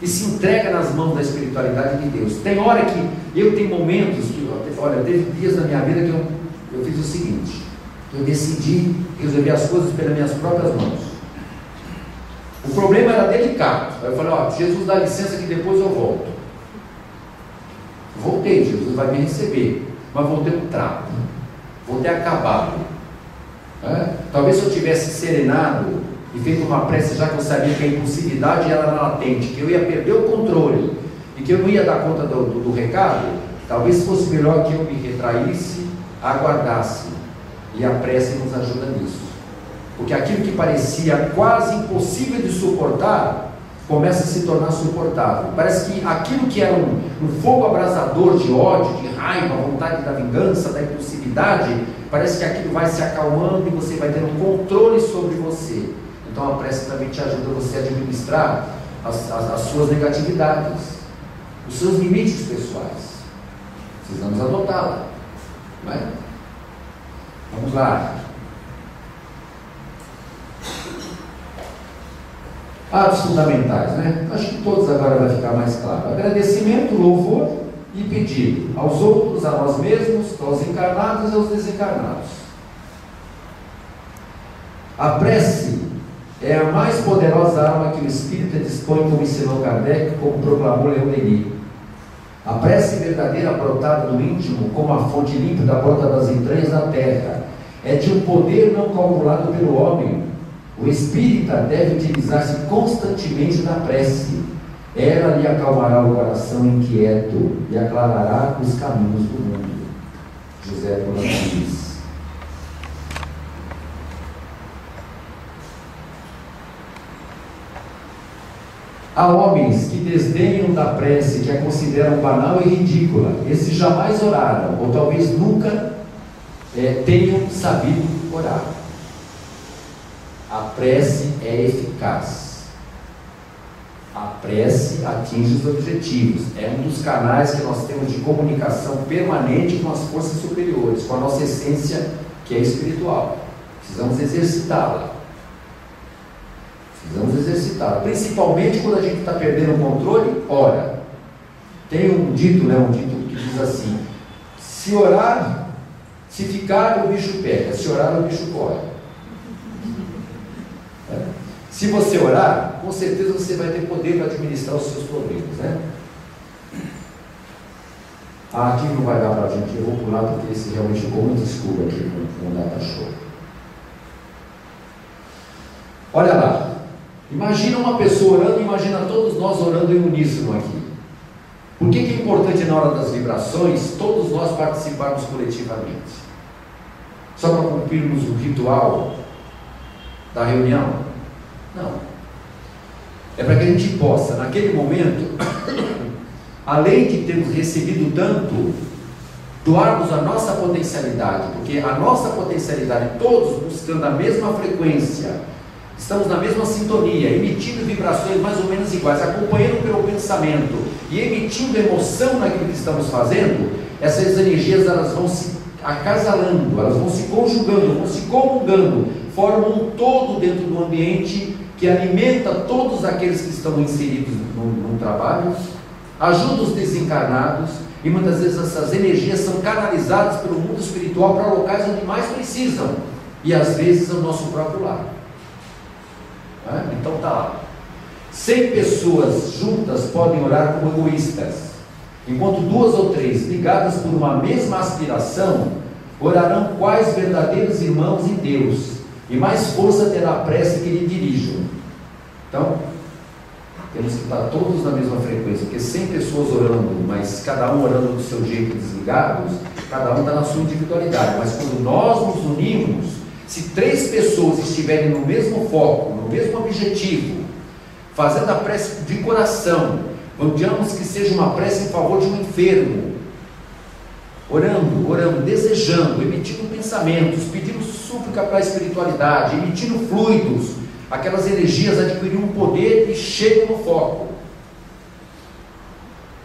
E se entrega nas mãos da espiritualidade de Deus. Tem hora que eu tenho momentos que, olha, teve dias na minha vida que eu, eu fiz o seguinte: eu decidi resolver as coisas pelas minhas próprias mãos. O problema era delicado. Aí eu falei: ó, Jesus dá licença que depois eu volto. Voltei, Jesus vai me receber, mas voltei um trapo, voltei acabado. É? Talvez se eu tivesse serenado e feito uma prece, já que eu sabia que a impulsividade era latente, que eu ia perder o controle e que eu não ia dar conta do, do, do recado, talvez fosse melhor que eu me retraísse, aguardasse e a prece nos ajuda nisso. Porque aquilo que parecia quase impossível de suportar, começa a se tornar suportável. Parece que aquilo que era um, um fogo abrasador de ódio, de raiva, vontade da vingança, da impulsividade, parece que aquilo vai se acalmando e você vai tendo um controle sobre você. Então a prece também te ajuda você a administrar as, as, as suas negatividades, os seus limites pessoais. Precisamos adotá-la. É? Vamos lá. Atos fundamentais, né? Acho que todos agora vai ficar mais claro. Agradecimento, louvor e pedido aos outros, a nós mesmos, aos encarnados e aos desencarnados. A prece é a mais poderosa arma que o Espírito dispõe, como ensinou Kardec, como proclamou Leão Denis. A prece verdadeira brotada do íntimo, como a fonte límpida brota das entranhas da terra, é de um poder não calculado pelo homem, o espírita deve utilizar-se constantemente da prece. Ela lhe acalmará o coração inquieto e aclarará os caminhos do mundo. José Polanquis. Há homens que desdenham da prece, que a consideram banal e ridícula. Esses jamais oraram, ou talvez nunca é, tenham sabido orar. A prece é eficaz. A prece atinge os objetivos. É um dos canais que nós temos de comunicação permanente com as forças superiores, com a nossa essência que é espiritual. Precisamos exercitá-la. Precisamos exercitá-la. Principalmente quando a gente está perdendo o controle, ora. Tem um dito, né, um dito que diz assim: se orar, se ficar, o bicho pega, se orar, o bicho corre. Se você orar, com certeza você vai ter poder para administrar os seus problemas, né? Ah, aqui não vai dar para a gente, eu vou pular porque esse realmente ficou muito escuro aqui com, o data show. Olha lá, imagina uma pessoa orando, imagina todos nós orando em uníssono aqui. Por que, que é importante na hora das vibrações todos nós participarmos coletivamente? Só para cumprirmos o ritual da reunião? Não. É para que a gente possa, naquele momento, além de termos recebido tanto, doarmos a nossa potencialidade, porque a nossa potencialidade, todos buscando a mesma frequência, estamos na mesma sintonia, emitindo vibrações mais ou menos iguais, acompanhando pelo pensamento e emitindo emoção naquilo que estamos fazendo, essas energias elas vão se acasalando, elas vão se conjugando, vão se comungando, formam um todo dentro do ambiente que alimenta todos aqueles que estão inseridos no, no trabalho, ajuda os desencarnados e muitas vezes essas energias são canalizadas pelo mundo espiritual para locais onde mais precisam e às vezes é o nosso próprio lar. É? Então tá lá. 100 pessoas juntas podem orar como egoístas, enquanto duas ou três ligadas por uma mesma aspiração orarão quais verdadeiros irmãos em Deus e mais força terá a prece que lhe dirijam. Então, temos que estar todos na mesma frequência, porque 100 pessoas orando, mas cada um orando do seu jeito desligados, cada um está na sua individualidade. Mas quando nós nos unimos, se três pessoas estiverem no mesmo foco, no mesmo objetivo, fazendo a prece de coração, digamos que seja uma prece em favor de um enfermo, orando, orando, desejando, emitindo pensamentos, pedindo súplica para a espiritualidade, emitindo fluidos, aquelas energias adquiriram um poder e chegam no foco.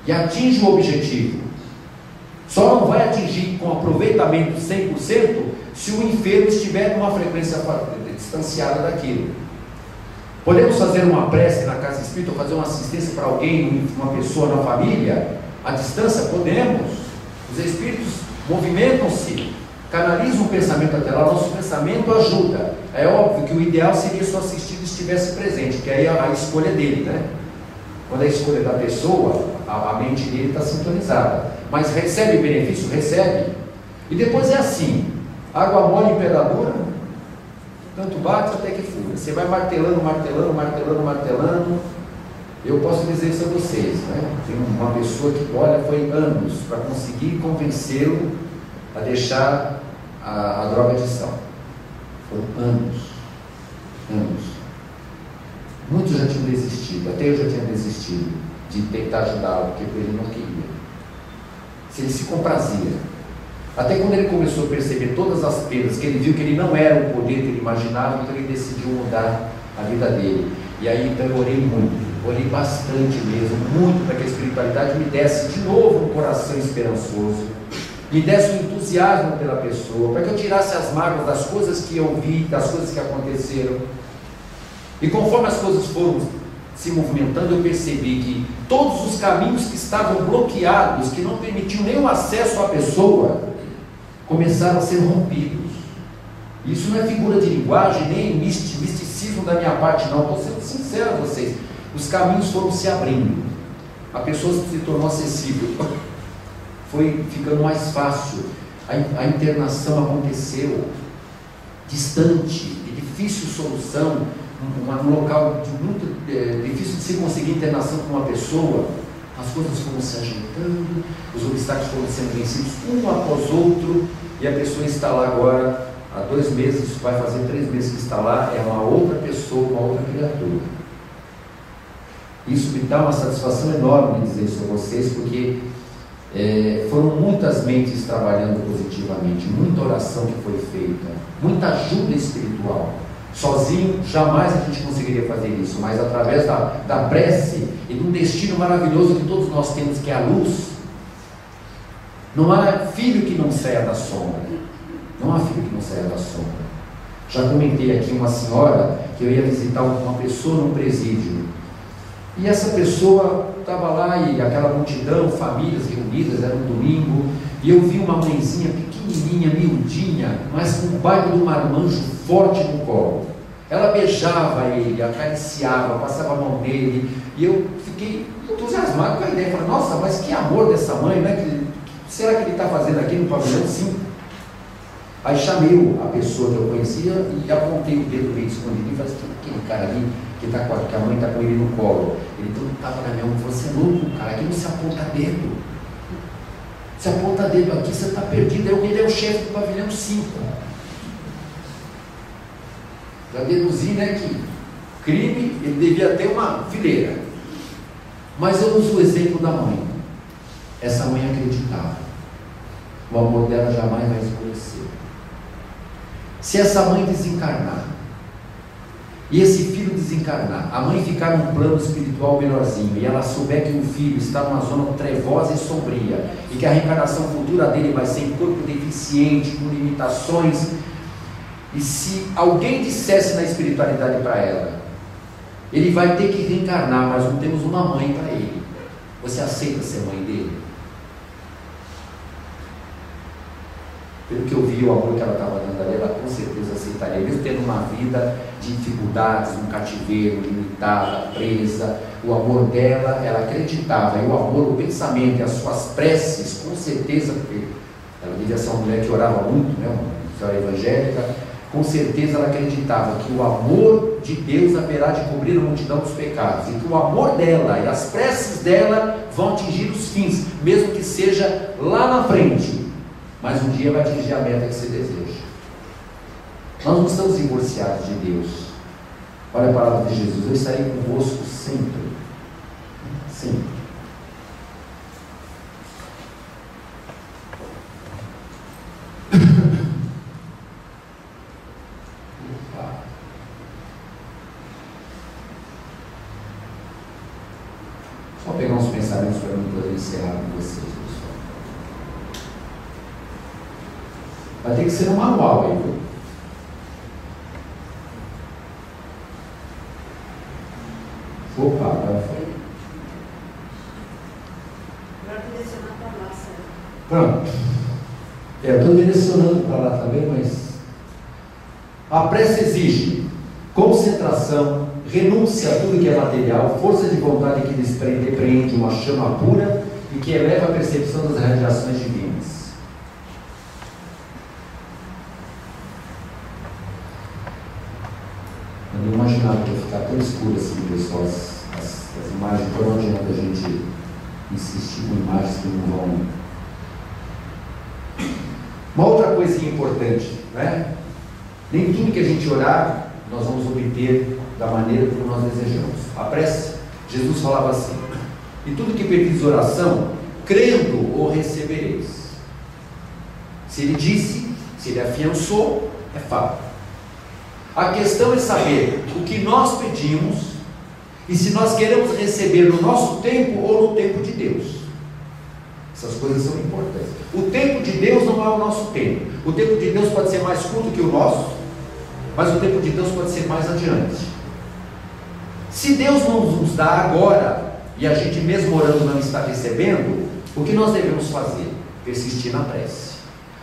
E atinge o objetivo. Só não vai atingir com aproveitamento 100% se o enfermo estiver numa frequência distanciada daquilo. Podemos fazer uma prece na casa espírita ou fazer uma assistência para alguém, uma pessoa na família, à distância? Podemos. Os espíritos movimentam-se canaliza um pensamento até lá, nosso pensamento ajuda. É óbvio que o ideal seria se o assistido estivesse presente, que aí a, a escolha dele, né? Quando a escolha da pessoa, a, a mente dele está sintonizada. Mas recebe benefício? Recebe. E depois é assim: água mole em pedra dura, tanto bate até que fura. Você vai martelando, martelando, martelando, martelando. Eu posso dizer isso a vocês, né? Tem uma pessoa que, olha, foi anos para conseguir convencê-lo a deixar a, a droga de sal. Foram anos. Anos. Muitos já tinham desistido, até eu já tinha desistido de tentar ajudá-lo, porque ele não queria. Se ele se comprazia. Até quando ele começou a perceber todas as perdas, que ele viu que ele não era o poder que ele imaginava, então ele decidiu mudar a vida dele. E aí então eu orei muito, orei bastante mesmo, muito para que a espiritualidade me desse de novo um coração esperançoso, me desse um entusiasmo pela pessoa, para que eu tirasse as mágoas das coisas que eu vi, das coisas que aconteceram. E conforme as coisas foram se movimentando, eu percebi que todos os caminhos que estavam bloqueados, que não permitiam o acesso à pessoa, começaram a ser rompidos. Isso não é figura de linguagem, nem misticismo da minha parte, não. Estou sendo sincero a vocês. Os caminhos foram se abrindo. A pessoa se tornou acessível. Foi ficando mais fácil. A, a internação aconteceu distante, de difícil solução, um, um local de muito é, difícil de se conseguir internação com uma pessoa. As coisas foram se ajeitando, os obstáculos foram sendo vencidos um após outro, e a pessoa está lá agora há dois meses, vai fazer três meses que está lá, é uma outra pessoa, uma outra criatura. Isso me dá uma satisfação enorme dizer isso a vocês, porque é, foram muitas mentes trabalhando positivamente, muita oração que foi feita, muita ajuda espiritual. Sozinho, jamais a gente conseguiria fazer isso, mas através da, da prece e de um destino maravilhoso que todos nós temos, que é a luz, não há filho que não saia da sombra. Não há filho que não saia da sombra. Já comentei aqui uma senhora que eu ia visitar uma pessoa no presídio. E essa pessoa estava lá e aquela multidão, famílias reunidas, era um domingo, e eu vi uma mãezinha pequenininha, miudinha, mas com um bairro do marmanjo forte no colo. Ela beijava ele, acariciava, passava a mão nele, e eu fiquei entusiasmado com a ideia. Falei, nossa, mas que amor dessa mãe, né? Que, será que ele está fazendo aqui no pavilhão 5? Aí chamei a pessoa que eu conhecia e apontei o dedo meio escondido e falei assim, aquele cara ali que, tá com, que a mãe está com ele no colo. Ele todo estava na minha mão, você é louco, cara, aqui não se aponta dedo. Se aponta dedo aqui, você está perdido. Eu, ele é o chefe do pavilhão 5. Já deduzi né, que crime, ele devia ter uma fileira. Mas eu uso o exemplo da mãe. Essa mãe acreditava. O amor dela jamais vai escurecer. Se essa mãe desencarnar, e esse filho desencarnar, a mãe ficar num plano espiritual melhorzinho, e ela souber que o filho está numa zona trevosa e sombria, e que a reencarnação futura dele vai ser em corpo deficiente, com limitações, e se alguém dissesse na espiritualidade para ela, ele vai ter que reencarnar, mas não temos uma mãe para ele. Você aceita ser mãe dele? Pelo que eu vi, o amor que ela estava dando ali, ela com certeza aceitaria, mesmo tendo uma vida de dificuldades, um cativeiro, limitada, presa, o amor dela, ela acreditava, e o amor, o pensamento e as suas preces, com certeza, porque ela devia ser uma mulher que orava muito, né, uma senhora evangélica, com certeza ela acreditava que o amor de Deus haverá de cobrir a multidão dos pecados, e que o amor dela e as preces dela vão atingir os fins, mesmo que seja lá na frente, mas um dia vai atingir a meta que você deseja. Nós não estamos divorciados de Deus. Olha a palavra de Jesus: Eu estarei convosco sempre. Sempre. Só pegar uns pensamentos para mim poder encerrar com vocês. Vai ter que ser um manual aí, viu? Opa, agora foi. Pronto. É, eu estou direcionando para lá também, mas a prece exige concentração, renúncia a tudo que é material, força de vontade que depreende uma chama pura e que eleva a percepção das radiações divinas. Eu não imaginava que ia ficar tão escuro assim, as, as, as imagens, não adianta a gente insistir com imagens que não vão. Uma outra coisinha importante, né? Nem tudo que a gente orar, nós vamos obter da maneira como nós desejamos. A prece, Jesus falava assim: e tudo que pedis oração, crendo o recebereis. Se ele disse, se ele afiançou, é fato. A questão é saber o que nós pedimos e se nós queremos receber no nosso tempo ou no tempo de Deus. Essas coisas são importantes. O tempo de Deus não é o nosso tempo. O tempo de Deus pode ser mais curto que o nosso, mas o tempo de Deus pode ser mais adiante. Se Deus não nos dá agora, e a gente mesmo orando não está recebendo, o que nós devemos fazer? Persistir na prece.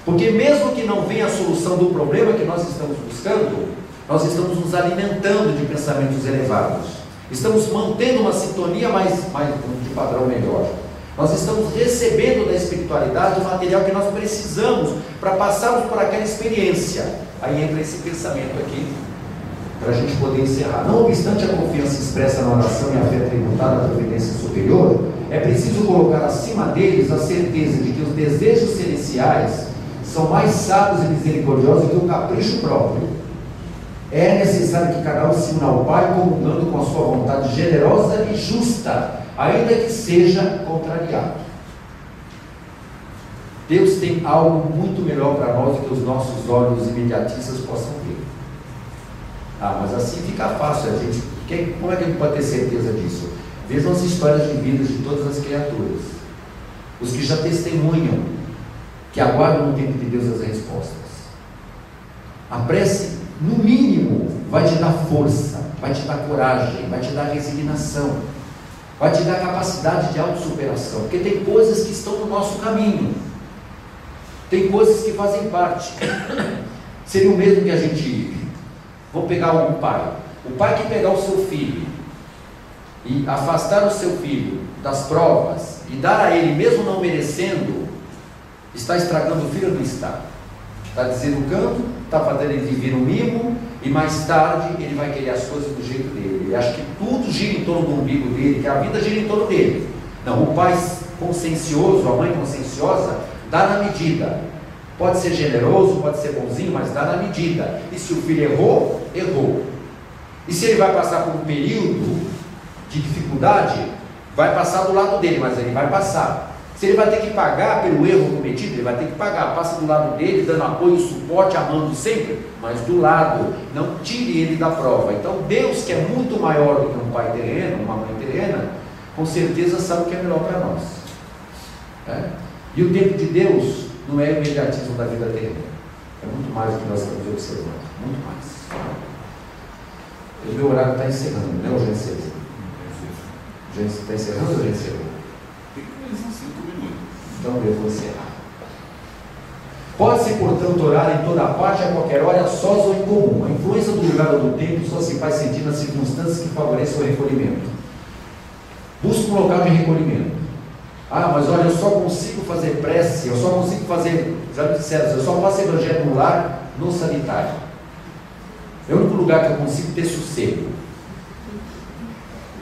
Porque mesmo que não venha a solução do problema que nós estamos buscando, nós estamos nos alimentando de pensamentos elevados. Estamos mantendo uma sintonia mais, mais de padrão melhor. Nós estamos recebendo da espiritualidade o material que nós precisamos para passarmos por aquela experiência. Aí entra esse pensamento aqui, para a gente poder encerrar. Não obstante a confiança expressa na oração e a fé tributada à providência superior, é preciso colocar acima deles a certeza de que os desejos celestiais são mais sábios e misericordiosos que o capricho próprio. É necessário que cada um se una ao Pai comungando com a sua vontade generosa e justa ainda que seja contrariado. Deus tem algo muito melhor para nós do que os nossos olhos imediatistas possam ver. Ah, mas assim fica fácil a gente. como é que a gente pode ter certeza disso? Vejam as histórias de vida de todas as criaturas. Os que já testemunham, que aguardam no tempo de Deus as respostas. A prece, no mínimo, vai te dar força, vai te dar coragem, vai te dar resignação vai te dar capacidade de autossuperação, porque tem coisas que estão no nosso caminho, tem coisas que fazem parte. Seria o mesmo que a gente. Vou pegar um pai. O pai que pegar o seu filho e afastar o seu filho das provas e dar a ele, mesmo não merecendo, está estragando o filho não está? Está deseducando, está fazendo ele viver um mimo, e mais tarde ele vai querer as coisas do jeito dele. Ele acha que tudo gira em torno do umbigo dele, que a vida gira em torno dele. Não, o pai consciencioso, a mãe conscienciosa, dá na medida. Pode ser generoso, pode ser bonzinho, mas dá na medida. E se o filho errou, errou. E se ele vai passar por um período de dificuldade, vai passar do lado dele, mas ele vai passar. Se ele vai ter que pagar pelo erro cometido, ele vai ter que pagar. Passa do lado dele, dando apoio, suporte, amando sempre, mas do lado, não tire ele da prova. Então, Deus, que é muito maior do que um pai terreno, uma mãe terrena, com certeza sabe o que é melhor para nós. É? E o tempo de Deus não é o imediatismo da vida terrena. É muito mais do que nós estamos observando. Muito mais. O meu horário está encerrando, né, Gênesis? Gênesis está encerrando ou já vou encerrar. Pode-se, portanto, orar em toda parte, a qualquer hora, sós ou em comum. A influência do lugar ou do tempo só se faz sentir nas circunstâncias que favorecem o recolhimento. Busque um local de recolhimento. Ah, mas olha, eu só consigo fazer prece, eu só consigo fazer, já me disseram, eu só faço evangelho no lar, no sanitário. É o único lugar que eu consigo ter sossego.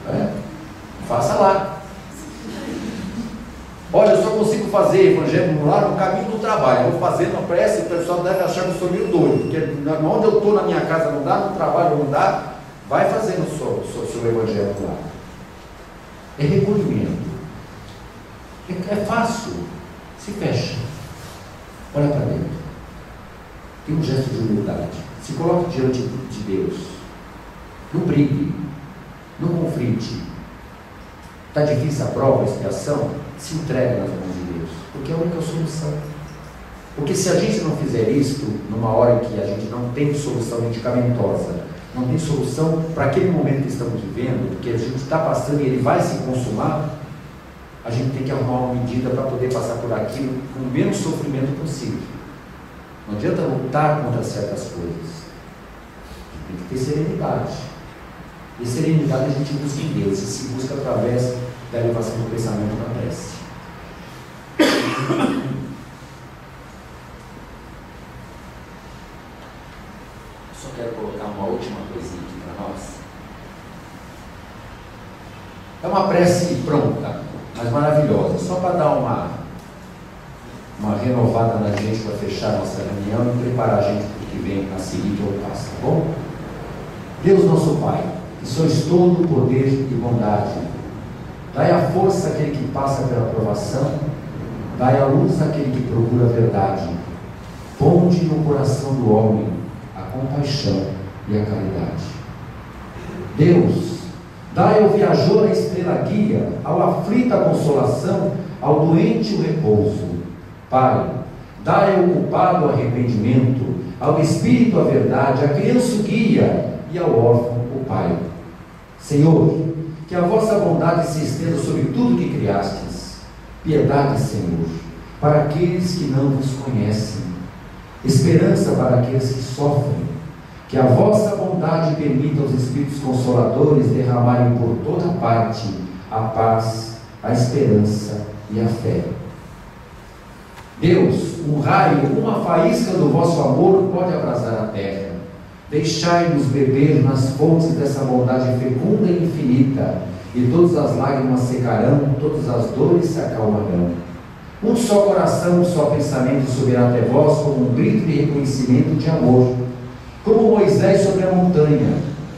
É? Faça lá. Olha, eu só consigo fazer evangelho lá no caminho do trabalho. Eu vou fazer uma prece, o pessoal deve achar que eu sou meio doido, porque onde eu estou na minha casa não dá, no trabalho não dá. Vai fazendo o seu, seu, seu evangelho lá. É recolhimento. É, é fácil. Se fecha. Olha para dentro. Tem um gesto de humildade. Se coloque diante de Deus. Não brigue. Não conflite. Está difícil a prova, a expiação? Se entrega nas mãos de Deus, porque é a única solução. Porque se a gente não fizer isto, numa hora que a gente não tem solução medicamentosa, não tem solução para aquele momento que estamos vivendo, que a gente está passando e ele vai se consumar, a gente tem que arrumar uma medida para poder passar por aquilo com o menos sofrimento possível. Não adianta lutar contra certas coisas. Tem que ter serenidade. E serenidade a gente busca em Deus, e se busca através da elevação do pensamento da prece. Só quero colocar uma última coisinha aqui para nós. É uma prece pronta, mas maravilhosa, só para dar uma, uma renovada na gente para fechar nossa reunião e preparar a gente para o que vem a seguir ou passa, tá bom? Deus nosso Pai, que sois todo poder e bondade, Dai a força àquele que passa pela provação, dai a luz àquele que procura a verdade. Ponde no coração do homem a compaixão e a caridade. Deus, dai ao viajor a estrela guia, ao aflito a consolação, ao doente o repouso. Pai, dai ao culpado o arrependimento, ao espírito a verdade, à criança o guia e ao órfão o pai. Senhor, que a vossa bondade se estenda sobre tudo que criastes. Piedade, Senhor, para aqueles que não vos conhecem. Esperança para aqueles que sofrem. Que a vossa bondade permita aos Espíritos Consoladores derramarem por toda parte a paz, a esperança e a fé. Deus, um raio, uma faísca do vosso amor pode abrasar a terra. Deixai-nos beber nas fontes dessa bondade fecunda e infinita, e todas as lágrimas secarão, todas as dores se acalmarão. Um só coração, um só pensamento subirá até vós como um grito de reconhecimento de amor. Como Moisés sobre a montanha,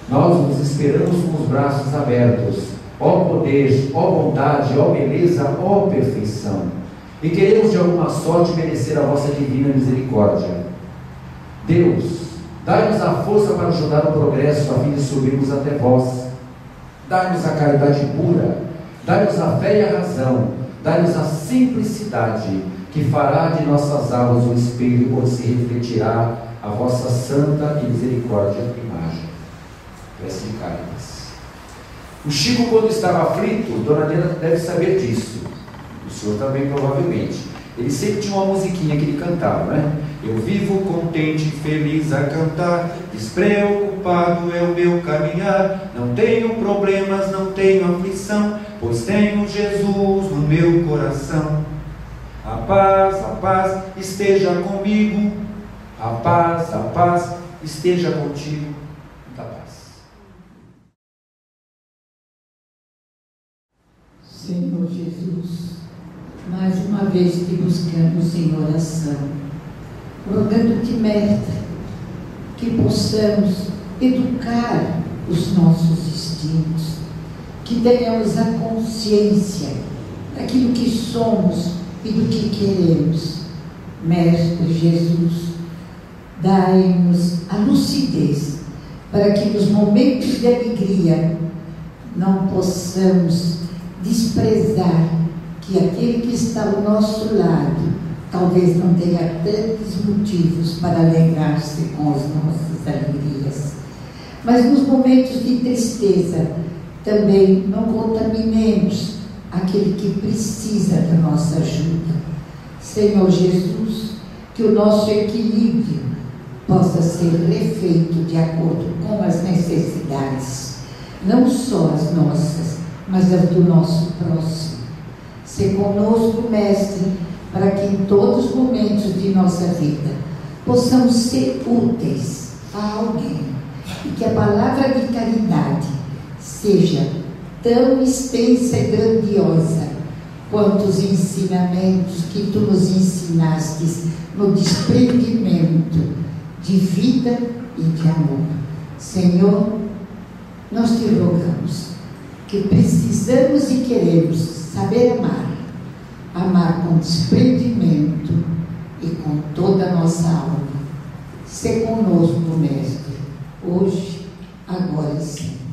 nós nos esperamos com os braços abertos. Ó poder, ó bondade, ó beleza, ó perfeição. E queremos de alguma sorte merecer a vossa divina misericórdia. Deus, Dai-nos a força para ajudar o progresso a fim de subirmos até vós. Dai-nos a caridade pura, dai-nos a fé e a razão, dai-nos a simplicidade, que fará de nossas almas o espelho onde se refletirá a vossa santa e misericórdia imagem. Prece de Caritas. O Chico, quando estava aflito, Dona Helena deve saber disso. O senhor também, provavelmente. Ele sempre tinha uma musiquinha que ele cantava, né? Eu vivo contente, feliz a cantar, despreocupado é o meu caminhar. Não tenho problemas, não tenho aflição, pois tenho Jesus no meu coração. A paz, a paz esteja comigo, a paz, a paz esteja contigo. Muita paz. Senhor Jesus, mais uma vez te buscamos em oração rogando-te, Mestre, que possamos educar os nossos instintos, que tenhamos a consciência daquilo que somos e do que queremos. Mestre Jesus, dai-nos a lucidez para que nos momentos de alegria não possamos desprezar que aquele que está ao nosso lado talvez não tenha tantos motivos para alegrar-se com as nossas alegrias. Mas nos momentos de tristeza, também não contaminemos aquele que precisa da nossa ajuda. Senhor Jesus, que o nosso equilíbrio possa ser refeito de acordo com as necessidades, não só as nossas, mas as do nosso próximo. Se conosco, Mestre, para que em todos os momentos de nossa vida possamos ser úteis a alguém e que a palavra de caridade seja tão extensa e grandiosa quanto os ensinamentos que tu nos ensinaste no desprendimento de vida e de amor. Senhor, nós te rogamos que precisamos e queremos saber amar amar com desprendimento e com toda a nossa alma. Se conosco, Mestre, hoje, agora e sempre.